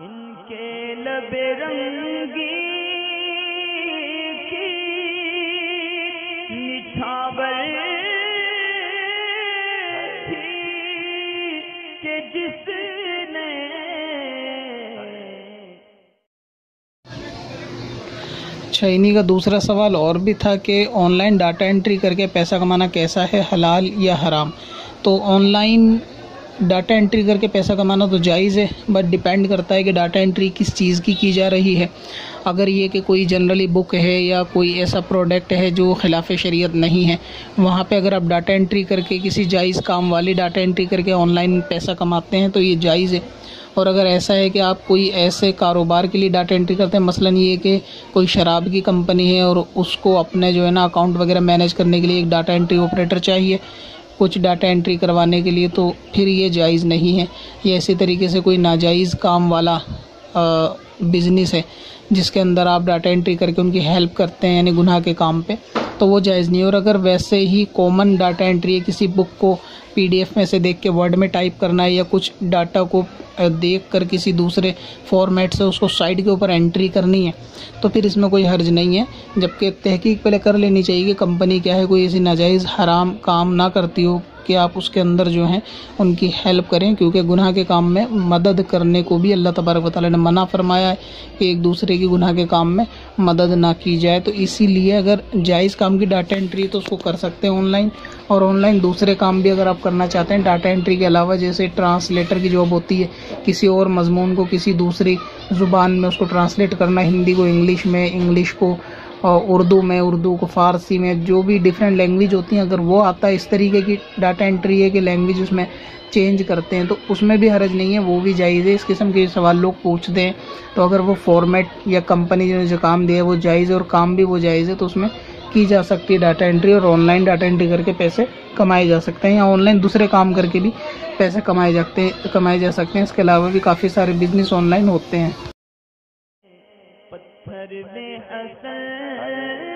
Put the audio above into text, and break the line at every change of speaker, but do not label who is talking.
इनके लबे रंगी की जिसने
इन्हीं का दूसरा सवाल और भी था कि ऑनलाइन डाटा एंट्री करके पैसा कमाना कैसा है, हलाल या हराम? तो ऑनलाइन डाटा एंट्री करके पैसा कमाना तो जायज़ है बट डिपेंड करता है कि डाटा एंट्री किस चीज़ की की जा रही है। अगर ये कि कोई जनरली बुक है या कोई ऐसा प्रोडक्ट है जो खिलाफ शरीयत नहीं है, वहाँ पे अगर आप डाटा एंट्री करके किसी जायज़ काम वाली डाटा एंट्री करके ऑनलाइन पैसा कमाते हैं तो ये जायज़ है। और अगर ऐसा है कि आप कोई ऐसे कारोबार के लिए डाटा एंट्री करते हैं, मसलन ये कि कोई शराब की कंपनी है और उसको अपने जो है ना अकाउंट वगैरह मैनेज करने के लिए एक डाटा एंट्री ऑपरेटर चाहिए कुछ डाटा एंट्री करवाने के लिए तो फिर ये जायज़ नहीं है। ये ऐसे तरीके से कोई नाजायज़ काम वाला बिज़नेस है, जिसके अंदर आप डाटा एंट्री करके उनकी हेल्प करते हैं, यानी गुनाह के काम पे। तो वो जायज़ नहीं है। और अगर वैसे ही कॉमन डाटा एंट्री है, किसी बुक को पीडीएफ में से देख के वर्ड में टाइप करना है या कुछ डाटा को देख कर किसी दूसरे फॉर्मेट से उसको साइड के ऊपर एंट्री करनी है तो फिर इसमें कोई हर्ज नहीं है। जबकि तहकीक पहले कर लेनी चाहिए कि कंपनी क्या है, कोई ऐसी नाजायज़ हराम काम ना करती हो कि आप उसके अंदर जो हैं, उनकी हेल्प करें, क्योंकि गुनाह के काम में मदद करने को भी अल्लाह तबारक वाली ने मना फरमाया है कि एक दूसरे की गुनाह के काम में मदद ना की जाए। तो इसीलिए अगर जायज़ काम की डाटा एंट्री तो उसको कर सकते हैं ऑनलाइन और ऑनलाइन दूसरे काम भी अगर आप करना चाहते हैं डाटा एंट्री के अलावा जैसे ट्रांसलेटर की जॉब होती है, किसी और मजमून को किसी दूसरी ज़ुबान में उसको ट्रांसलेट करना, हिंदी को इंग्लिश में इंग्लिश को उर्दू में, उर्दू को फ़ारसी में, जो भी डिफरेंट लैंग्वेज होती हैं, अगर वो आता है, इस तरीके की डाटा एंट्री है कि लैंग्वेज उसमें चेंज करते हैं तो उसमें भी हरज नहीं है, वो भी जायज़ है। इस किस्म के सवाल लोग पूछते हैं तो अगर वो फॉर्मेट या कंपनी ने जो काम दिया है, वो जायज़ है और काम भी वो जायज़ है तो उसमें की जा सकती है डाटा एंट्री और ऑनलाइन डाटा एंट्री करके पैसे कमाए जा सकते हैं, या ऑनलाइन दूसरे काम करके भी पैसे कमाए जाते हैं, कमाए जा सकते हैं। इसके अलावा भी काफ़ी सारे बिज़नेस ऑनलाइन होते हैं।
सर में हसन